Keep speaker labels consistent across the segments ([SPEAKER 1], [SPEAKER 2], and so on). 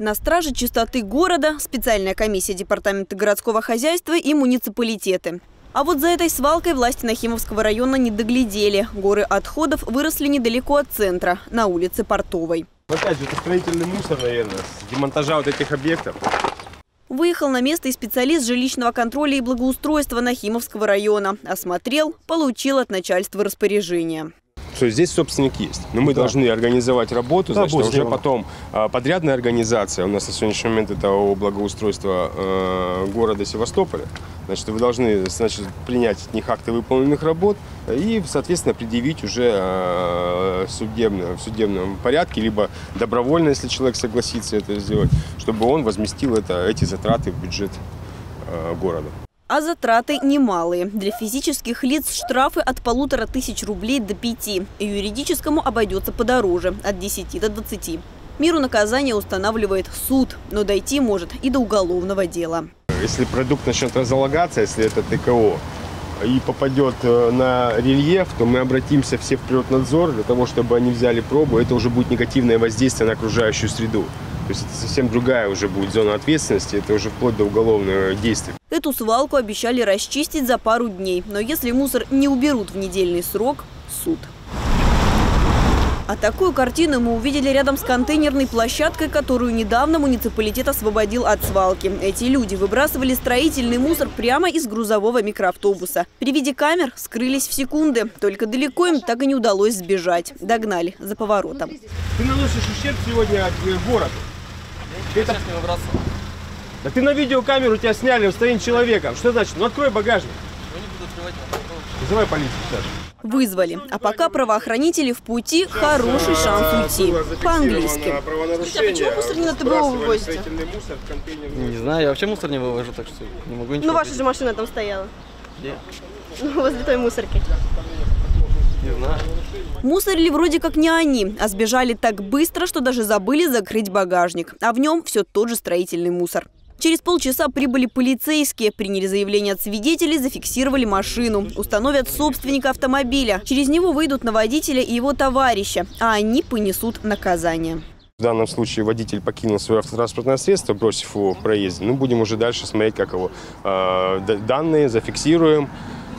[SPEAKER 1] На страже чистоты города специальная комиссия Департамента городского хозяйства и муниципалитеты. А вот за этой свалкой власти Нахимовского района не доглядели. Горы отходов выросли недалеко от центра, на улице Портовой.
[SPEAKER 2] Опять же, это строительный мусор, наверное, с демонтажа вот этих объектов.
[SPEAKER 1] Выехал на место и специалист жилищного контроля и благоустройства Нахимовского района. Осмотрел, получил от начальства распоряжение
[SPEAKER 2] что здесь собственник есть. Но мы да. должны организовать работу, да, значит, а уже потом подрядная организация, у нас на сегодняшний момент это ООО благоустройство э, города Севастополя, значит, вы должны значит, принять от них акты выполненных работ и, соответственно, предъявить уже э, судебно, в судебном порядке, либо добровольно, если человек согласится это сделать, чтобы он возместил это, эти затраты в бюджет э, города.
[SPEAKER 1] А затраты немалые. Для физических лиц штрафы от полутора тысяч рублей до пяти. Юридическому обойдется подороже – от 10 до 20. Миру наказания устанавливает суд, но дойти может и до уголовного дела.
[SPEAKER 2] Если продукт начнет разлагаться, если это ТКО, и попадет э, на рельеф, то мы обратимся все в природнадзор для того, чтобы они взяли пробу. Это уже будет негативное воздействие на окружающую среду. То есть это совсем другая уже будет зона ответственности, это уже вплоть до уголовного действия.
[SPEAKER 1] Эту свалку обещали расчистить за пару дней. Но если мусор не уберут в недельный срок – суд. А такую картину мы увидели рядом с контейнерной площадкой, которую недавно муниципалитет освободил от свалки. Эти люди выбрасывали строительный мусор прямо из грузового микроавтобуса. При виде камер скрылись в секунды. Только далеко им так и не удалось сбежать. Догнали за поворотом.
[SPEAKER 2] Ты наносишь ущерб сегодня э, городу.
[SPEAKER 3] Это... не выбрасывал.
[SPEAKER 2] Да ты на видеокамеру тебя сняли в состоянии человека. Что значит? Ну открой багажник. Вызывай полицию сейчас.
[SPEAKER 1] Вызвали. А пока правоохранители в пути, хороший шанс уйти. По-английски.
[SPEAKER 4] А почему мусор не на ТБО вывозите?
[SPEAKER 3] Не знаю, я вообще мусор не вывожу, так что не могу ничего.
[SPEAKER 4] Ну ваша же машина там стояла.
[SPEAKER 3] Где?
[SPEAKER 4] Ну, возле той мусорки.
[SPEAKER 3] Не знаю.
[SPEAKER 1] Мусорили вроде как не они, а сбежали так быстро, что даже забыли закрыть багажник. А в нем все тот же строительный мусор. Через полчаса прибыли полицейские, приняли заявление от свидетелей, зафиксировали машину. Установят собственника автомобиля. Через него выйдут на водителя и его товарища, а они понесут наказание.
[SPEAKER 2] В данном случае водитель покинул свое автотранспортное средство, бросив его в проезде. Ну, будем уже дальше смотреть, как его э, данные зафиксируем,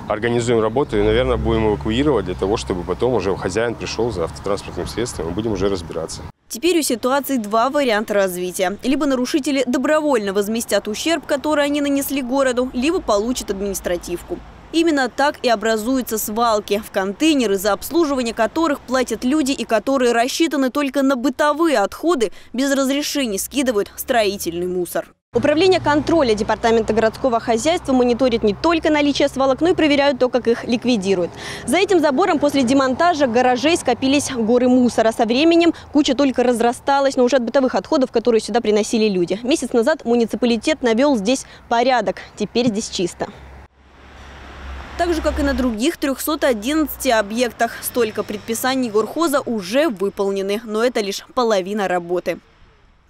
[SPEAKER 2] организуем работу и, наверное, будем эвакуировать для того, чтобы потом уже хозяин пришел за автотранспортным средством и будем уже разбираться.
[SPEAKER 1] Теперь у ситуации два варианта развития. Либо нарушители добровольно возместят ущерб, который они нанесли городу, либо получат административку. Именно так и образуются свалки, в контейнеры, за обслуживание которых платят люди и которые рассчитаны только на бытовые отходы, без разрешений скидывают строительный мусор. Управление контроля Департамента городского хозяйства мониторит не только наличие свалок, но и проверяют то, как их ликвидируют. За этим забором после демонтажа гаражей скопились горы мусора. Со временем куча только разрасталась, но уже от бытовых отходов, которые сюда приносили люди. Месяц назад муниципалитет навел здесь порядок. Теперь здесь чисто. Так же, как и на других 311 объектах, столько предписаний горхоза уже выполнены, но это лишь половина работы.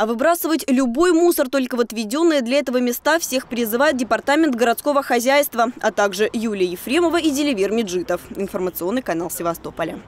[SPEAKER 1] А выбрасывать любой мусор только в отведенные для этого места всех призывает Департамент городского хозяйства, а также Юлия Ефремова и Деливер Меджитов. Информационный канал Севастополя.